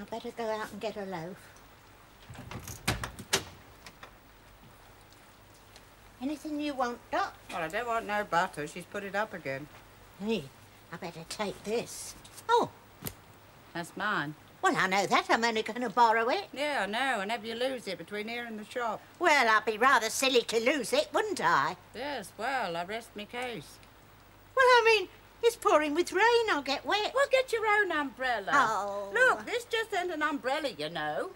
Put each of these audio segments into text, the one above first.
I better go out and get a loaf. Anything you want, Dot? Well, I don't want no butter. She's put it up again. Hey, I better take this. Oh, That's mine. well, I know that. I'm only going to borrow it. Yeah, I know. And if you lose it between here and the shop. Well, I'd be rather silly to lose it, wouldn't I? Yes, well, I rest me case. Well, I mean, it's pouring with rain. I'll get wet. Well, get your own umbrella. Oh. Look, this just ain't an umbrella, you know.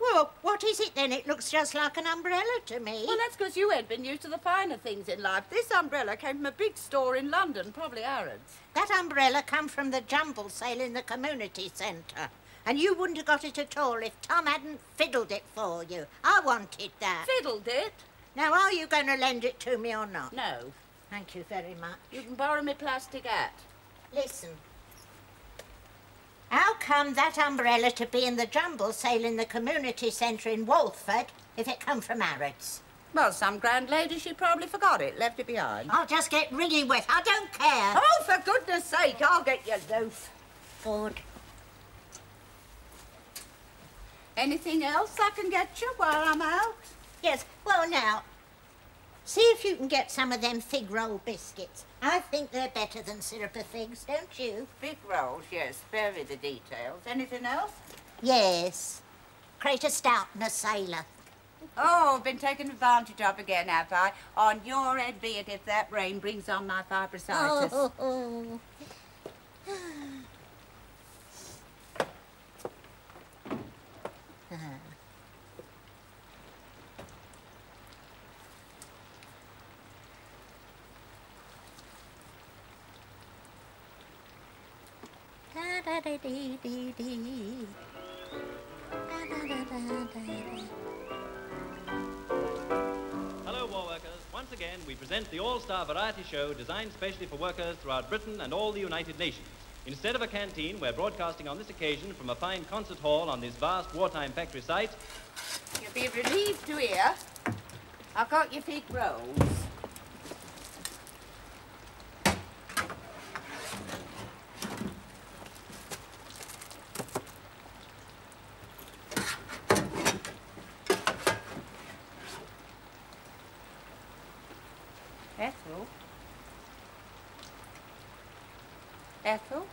Well, what is it then? It looks just like an umbrella to me. Well, that's because you ain't been used to the finer things in life. This umbrella came from a big store in London, probably Harrods. That umbrella come from the jumble sale in the community centre. And you wouldn't have got it at all if Tom hadn't fiddled it for you. I wanted that. Fiddled it? Now, are you going to lend it to me or not? No. Thank you very much. You can borrow me plastic hat. Listen. How come that umbrella to be in the jumble sale in the community centre in Walford if it come from Harrods? Well, some grand lady, she probably forgot it, left it behind. I'll just get really wet. I don't care. Oh, for goodness sake, I'll get your loaf. Good. Anything else I can get you while I'm out? Yes, well now, see if you can get some of them fig roll biscuits. I think they're better than syrup of figs, don't you? Fig rolls, yes. Me the details. Anything else? Yes. Crate a stout and a sailor. Oh, I've been taken advantage of again, have I? On your head be it if that rain brings on my fibrositis. Oh, oh, oh. Hello, war workers. Once again, we present the all-star variety show designed specially for workers throughout Britain and all the United Nations. Instead of a canteen, we're broadcasting on this occasion from a fine concert hall on this vast wartime factory site. You'll be relieved to hear. I've got your fig rolls. Ethel? Ethel?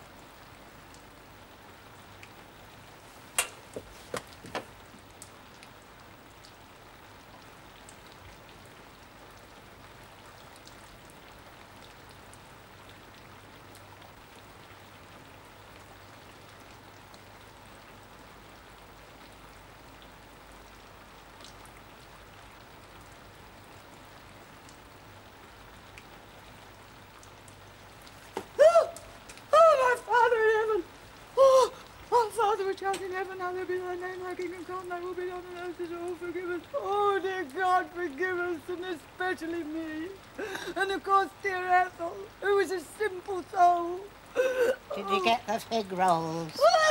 In heaven, hallowed be thy name, thy kingdom come, thy will be done on earth as it all forgive us. Oh, dear God, forgive us, and especially me. And of course, dear Ethel, who is a simple soul. Did you get the fig rolls? Well,